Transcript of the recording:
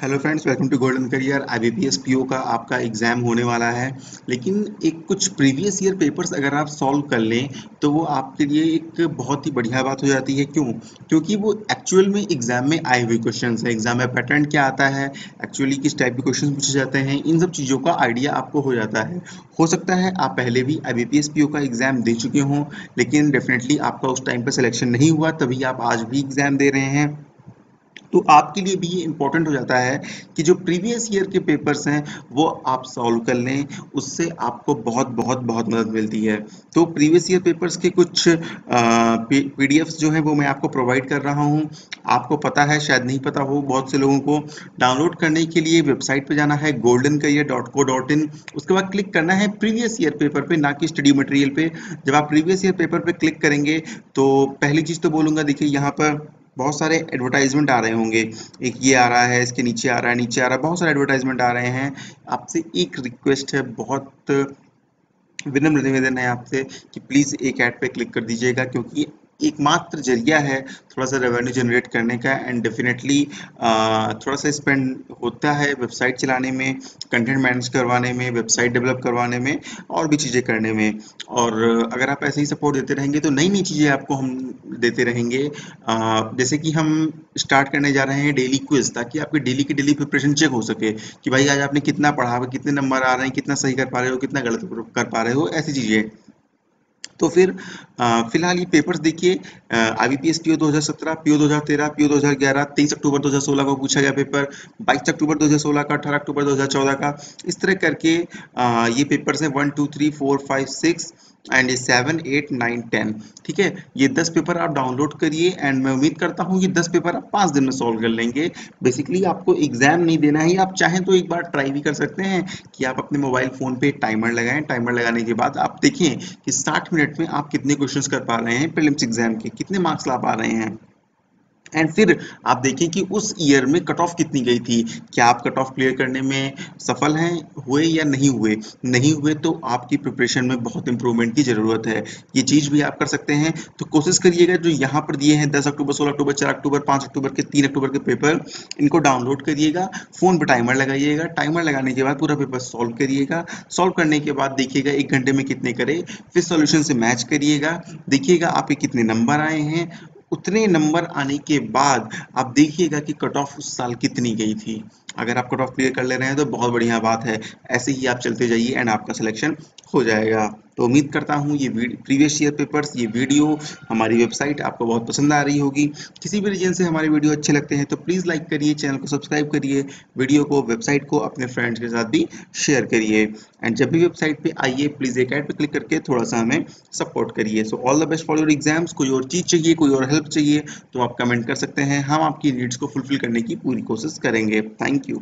Hello friends welcome to golden career IBPS PO का आपका exam होने वाला है। लेकिन एक कुछ प्रीवियस ईयर पेपर्स अगर आप सॉल्व कर लें तो वो आपके लिए एक बहुत ही बढ़िया बात हो जाती है। क्यों? क्योंकि वो एक्चुअल में एग्ज़ाम में आए हुए क्वेश्चन है। एग्ज़ाम में पैटर्न क्या आता है? एक्चुअली किस टाइप के क्वेश्चन पूछे जाते हैं? इन सब चीज़ों का आइडिया आपको हो जाता है। हो सकता है आप पहले भी आई बी का एग्ज़ाम दे चुके हों, लेकिन डेफिनेटली आपका उस टाइम पर सिलेक्शन नहीं हुआ, तभी आप आज भी एग्ज़ाम दे रहे हैं। तो आपके लिए भी ये इम्पोर्टेंट हो जाता है कि जो प्रीवियस ईयर के पेपर्स हैं, वो आप सॉल्व कर लें, उससे आपको बहुत बहुत बहुत मदद मिलती है। तो प्रीवियस ईयर पेपर्स के कुछ पी जो हैं, वो मैं आपको प्रोवाइड कर रहा हूँ। आपको पता है, शायद नहीं पता हो, बहुत से लोगों को डाउनलोड करने के लिए वेबसाइट पर जाना है गोल्डन को डॉट इन उसके बाद क्लिक करना है प्रीवियस ईयर पेपर पे, ना कि स्टडी मटेरियल पे। जब आप प्रीवियस ईयर पेपर पे क्लिक करेंगे तो पहली चीज़ तो बोलूँगा, देखिए, यहाँ पर बहुत सारे एडवर्टाइजमेंट आ रहे होंगे। एक ये आ रहा है, इसके नीचे आ रहा है, नीचे आ रहा है, बहुत सारे एडवर्टाइजमेंट आ रहे हैं। आपसे एक रिक्वेस्ट है, बहुत विनम्र निवेदन है आपसे कि प्लीज़ एक ऐड पे क्लिक कर दीजिएगा, क्योंकि एकमात्र ज़रिया है थोड़ा सा रेवेन्यू जनरेट करने का एंड डेफिनेटली थोड़ा सा स्पेंड होता है वेबसाइट चलाने में कंटेंट मैनेज करवाने में वेबसाइट डेवलप करवाने में और भी चीज़ें करने में। और अगर आप ऐसे ही सपोर्ट देते रहेंगे तो नई नई चीज़ें आपको हम देते रहेंगे। जैसे कि हम स्टार्ट करने जा रहे हैं डेली क्विज ताकि आपकी डेली की डेली प्रिपरेशन चेक हो सके कि भाई आज आपने कितना पढ़ा, कितने नंबर आ रहे हैं, कितना सही कर पा रहे हो, कितना गलत कर पा रहे हो, ऐसी चीज़ें। तो फिर फ़िलहाल ये पेपर्स देखिए आई बी पी दो हज़ार सत्रह पी ओ दो हज़ार तेरह दो हज़ार ग्यारह तेईस अक्टूबर दो हज़ार सोलह को पूछा गया पेपर बाईस अक्टूबर दो हज़ार सोलह का अठारह अक्टूबर दो हज़ार चौदह का। इस तरह करके आ, ये पेपर्स हैं one two three four five six and seven eight nine ten ठीक है? ये दस पेपर आप डाउनलोड करिए एंड मैं उम्मीद करता हूँ कि दस पेपर आप पाँच दिन में सॉल्व कर लेंगे। बेसिकली आपको एग्ज़ाम नहीं देना है। आप चाहें तो एक बार ट्राई भी कर सकते हैं कि आप अपने मोबाइल फ़ोन पे टाइमर लगाएँ। टाइमर लगाने के बाद आप देखें कि साठ मिनट में आप कितने क्वेश्चन कर पा रहे हैं प्रिलिम्स एग्ज़ाम के, कितने मार्क्स ला पा रहे हैं। एंड फिर आप देखें कि उस ईयर में कट ऑफ़ कितनी गई थी? क्या आप कट ऑफ़ क्लियर करने में सफल हैं? हुए या नहीं हुए? नहीं हुए तो आपकी प्रिपरेशन में बहुत इंप्रूवमेंट की ज़रूरत है। ये चीज़ भी आप कर सकते हैं। तो कोशिश करिएगा जो यहाँ पर दिए हैं, दस अक्टूबर, सोलह अक्टूबर, चार अक्टूबर, पाँच अक्टूबर के, तीन अक्टूबर के पेपर इनको डाउनलोड करिएगा। फ़ोन पर टाइमर लगाइएगा। टाइमर लगाने के बाद पूरा पेपर सॉल्व करिएगा। सॉल्व करने के बाद देखिएगा एक घंटे में कितने करे। फिर सोल्यूशन से मैच करिएगा। देखिएगा आपके कितने नंबर आए हैं। उतने नंबर आने के बाद आप देखिएगा कि कट ऑफ़ उस साल कितनी गई थी। अगर आप कट ऑफ़ क्लियर कर ले रहे हैं तो बहुत बढ़िया बात है। ऐसे ही आप चलते जाइए एंड आपका सिलेक्शन हो जाएगा। तो उम्मीद करता हूँ ये प्रीवियस ईयर पेपर्स ये वीडियो हमारी वेबसाइट आपको बहुत पसंद आ रही होगी। किसी भी रीजन से हमारे वीडियो अच्छे लगते हैं तो प्लीज़ लाइक करिए चैनल को सब्सक्राइब करिए वीडियो को वेबसाइट को अपने फ्रेंड्स के साथ भी शेयर करिए। एंड जब भी वेबसाइट पे आइए प्लीज़ एक ऐड पे क्लिक करके थोड़ा सा हमें सपोर्ट करिए। So all the best for your exams कोई और चीज़ चाहिए, कोई और हेल्प चाहिए तो आप कमेंट कर सकते हैं। हम आपकी नीड्स को फुलफिल करने की पूरी कोशिश करेंगे। Thank you